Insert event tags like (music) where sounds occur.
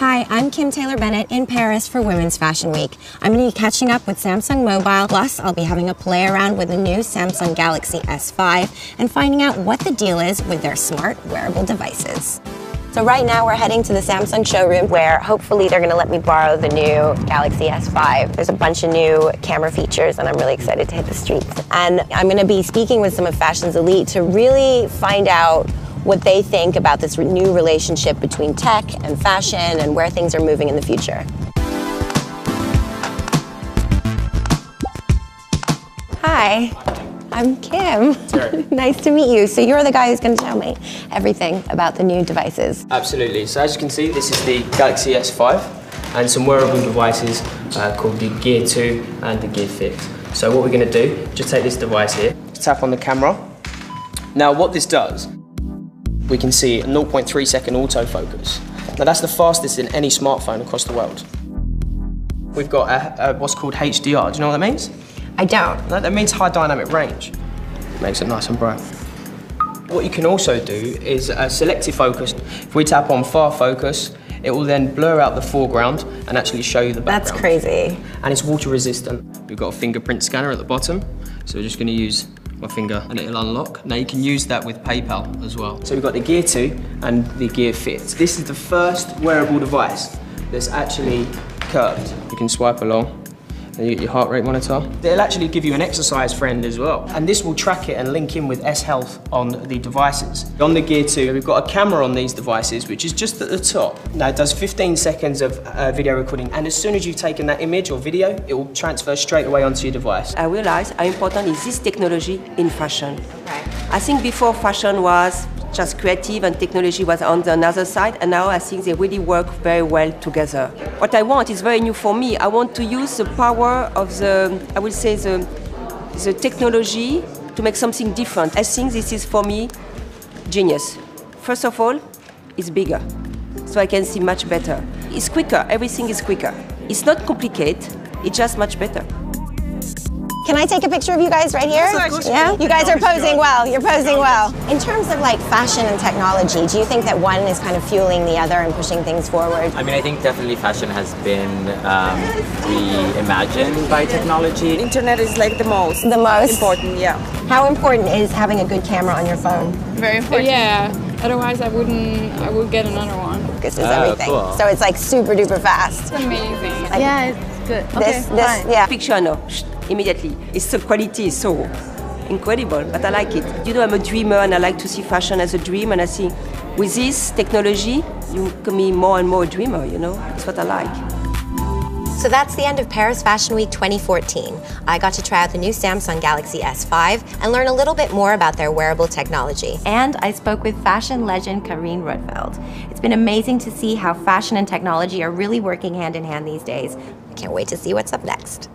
Hi, I'm Kim Taylor Bennett in Paris for Women's Fashion Week. I'm going to be catching up with Samsung Mobile, plus I'll be having a play around with the new Samsung Galaxy S5 and finding out what the deal is with their smart wearable devices. So right now we're heading to the Samsung showroom where hopefully they're gonna let me borrow the new Galaxy S5. There's a bunch of new camera features and I'm really excited to hit the streets. And I'm gonna be speaking with some of fashion's elite to really find out what they think about this new relationship between tech and fashion and where things are moving in the future. Hi. I'm Kim. (laughs) nice to meet you. So you're the guy who's going to tell me everything about the new devices. Absolutely. So as you can see, this is the Galaxy S5 and some wearable devices uh, called the Gear 2 and the Gear Fit. So what we're going to do, just take this device here, tap on the camera. Now what this does, we can see a 0.3 second autofocus. Now that's the fastest in any smartphone across the world. We've got a, a, what's called HDR. Do you know what that means? I don't. That means high dynamic range. Makes it nice and bright. What you can also do is a selective focus. If we tap on far focus, it will then blur out the foreground and actually show you the background. That's crazy. And it's water resistant. We've got a fingerprint scanner at the bottom, so we're just going to use my finger and it'll unlock. Now you can use that with PayPal as well. So we've got the Gear 2 and the Gear Fit. This is the first wearable device that's actually curved. You can swipe along and you get your heart rate monitor. It'll actually give you an exercise friend as well. And this will track it and link in with S Health on the devices. On the Gear 2, we've got a camera on these devices, which is just at the top. Now it does 15 seconds of uh, video recording. And as soon as you've taken that image or video, it will transfer straight away onto your device. I realize how important is this technology in fashion. Right. I think before fashion was just creative and technology was on the other side and now I think they really work very well together. What I want is very new for me. I want to use the power of the, I will say the, the technology to make something different. I think this is for me genius. First of all, it's bigger, so I can see much better. It's quicker, everything is quicker. It's not complicated, it's just much better. Can I take a picture of you guys right here? Yeah? You guys are posing well. You're posing well. In terms of like fashion and technology, do you think that one is kind of fueling the other and pushing things forward? I mean, I think definitely fashion has been um, reimagined by technology. Internet is like the most. The most? Important, yeah. How important is having a good camera on your phone? Very important. Yeah, otherwise I wouldn't, I would get another one. This is oh, everything. Cool. So it's like super duper fast. It's amazing. Like, yeah, it's good. Okay, this, this, yeah. Picture, no immediately. It's the quality is so incredible, but I like it. You know, I'm a dreamer and I like to see fashion as a dream, and I think with this technology, you can be more and more a dreamer, you know? That's what I like. So that's the end of Paris Fashion Week 2014. I got to try out the new Samsung Galaxy S5 and learn a little bit more about their wearable technology. And I spoke with fashion legend Carine Roitfeld. It's been amazing to see how fashion and technology are really working hand in hand these days. I can't wait to see what's up next.